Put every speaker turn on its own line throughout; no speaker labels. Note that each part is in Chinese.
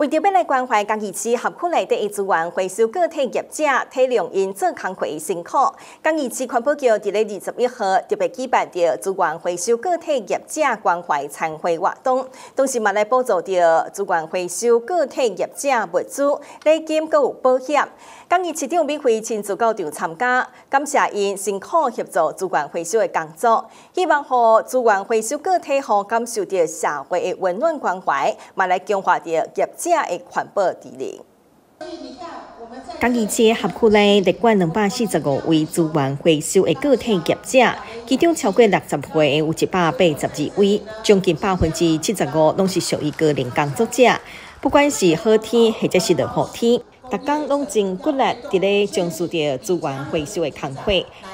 为着要来关怀嘉义市合区内的资源回收个体业者体谅因做工课的辛苦，嘉义市环保局伫咧二十一号特别举办着资源回收个体业者关怀参会活动，同时嘛来补助着资源回收个体业者物资、礼金、购有保险。嘉义市长免费亲自到场参加，感谢因辛苦协助资源回收的工作，希望互资源回收个体户感受着社会的温暖关怀，嘛来强化着业者。的环保治理。江义市合区内列管两百四十五位资源回收的个体业者，其中超过六十岁有一百八十二位，将近百分之七十五拢是属于个人工作者，不管是好天或者是落雨天。逐工拢真骨力，伫咧从事着资源回收的工作，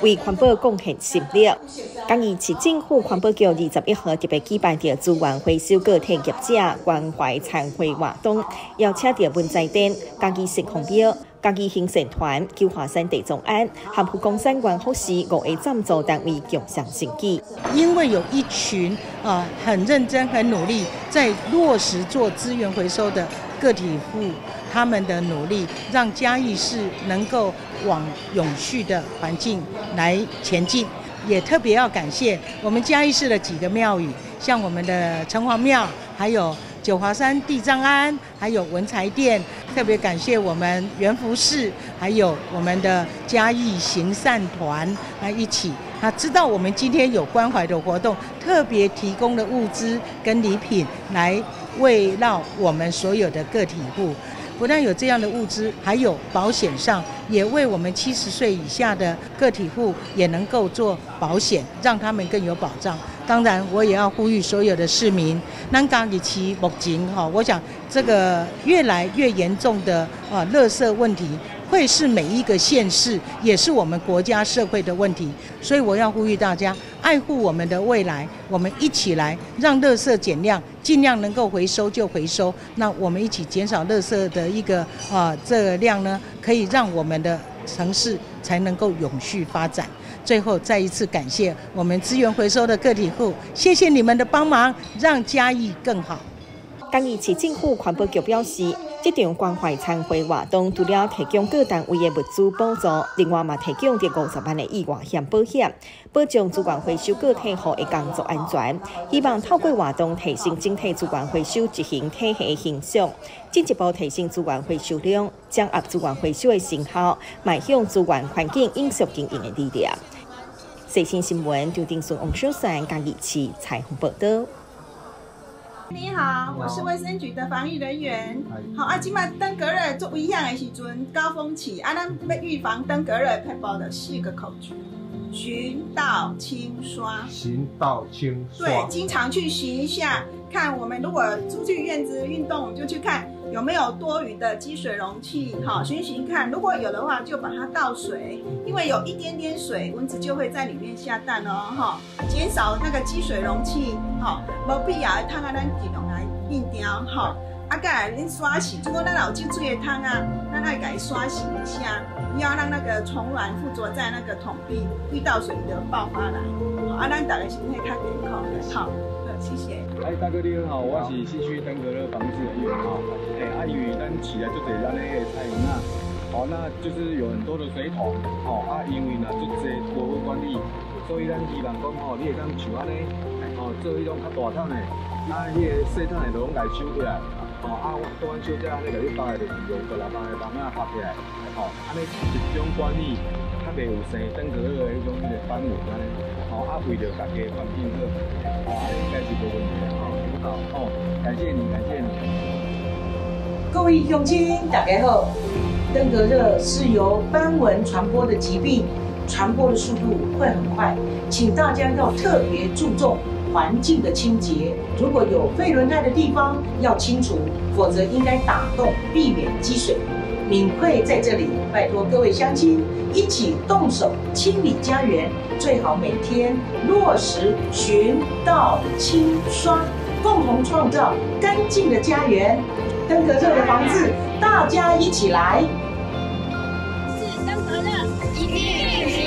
为环保贡献心力。今日市政府环保局二十一号特别举办着资源回收个体业者关怀参会活动，邀请着文在店、嘉义市红标、嘉义行善团、九华山地中庵、含埔公山关护士五个赞助单位共享成绩。
因为有一群啊很认真、很努力，在落实做资源回收的个体户。他们的努力，让嘉义市能够往永续的环境来前进，也特别要感谢我们嘉义市的几个庙宇，像我们的城隍庙，还有九华山地藏庵，还有文财殿。特别感谢我们元福寺，还有我们的嘉义行善团来一起。他知道我们今天有关怀的活动，特别提供的物资跟礼品来慰绕我们所有的个体户。不但有这样的物资，还有保险上也为我们七十岁以下的个体户也能够做保险，让他们更有保障。当然，我也要呼吁所有的市民，南港以及目前哈，我想这个越来越严重的啊，垃圾问题。会是每一个县市，也是我们国家社会的问题，所以我要呼吁大家爱护我们的未来，我们一起来让垃圾减量，尽量能够回收就回收。那我们一起减少垃圾的一个啊这个量呢，可以让我们的城市才能够永续发展。最后再一次感谢我们资源回收的个体户，谢谢你们的帮忙，让嘉义更好。
刚义市政府环保局表示。这场关怀参会活动除了提供各单位的物资补助，另外嘛提供着五十万的意外险保险，保障主管回收个体户的工作安全。希望透过活动提升整体主管回收执行体系的形象，进一步提升主管回收量，掌握主管回收的成效，迈向主管环境永续经营的力量。最新新闻，就定顺、王小山、嘉义市彩虹报道。
你好，我是卫生局的防疫人员。好啊，今麦登革热做危险的时阵，高峰期啊，咱要预防登革热，配包的四个口诀：寻道清刷。
寻道清刷。
对，经常去寻一下，看我们如果出去院子运动，就去看。有没有多余的积水容器？哈，寻寻看，如果有的话，就把它倒水，因为有一点点水，蚊子就会在里面下蛋哦。哈，减少那个积水容器。哈，没必要的汤啊，咱尽量来印掉。哈，啊，盖恁刷洗，如果咱有积水的汤啊，咱来给刷洗一下，不要让那个虫卵附着在那个桶壁，遇到水就爆发来。好，啊，咱大家身体较健康的。好。谢谢。
哎，大哥你好，我是市区登革热防治人员哈。哎，啊，因为咱起来就得咱那个菜园啊，好，那就是有很多的水桶，好啊，因为呢就这无好管理，所以咱希望讲吼，你会当像安尼，哦，做迄种较大桶的，啊，迄个细桶的都拢来收起来，哦，啊，我做完收起来，你甲你包的就是用个六百个包啊发起来，哦，安尼集中管理，较袂有生登革热的迄种迄个斑纹安尼，哦，啊，为着大家环境好。应该是没问题，感谢你，感谢你。
各位乡亲，大家好。登革热是由斑纹传播的疾病，传播的速度会很快，请大家要特别注重环境的清洁。如果有废轮胎的地方要清除，否则应该打洞，避免积水。敏慧在这里，拜托各位乡亲一起动手清理家园，最好每天落实循道清刷，共同创造干净的家园。登革热的房子，大家一起来。
是登革热，一定。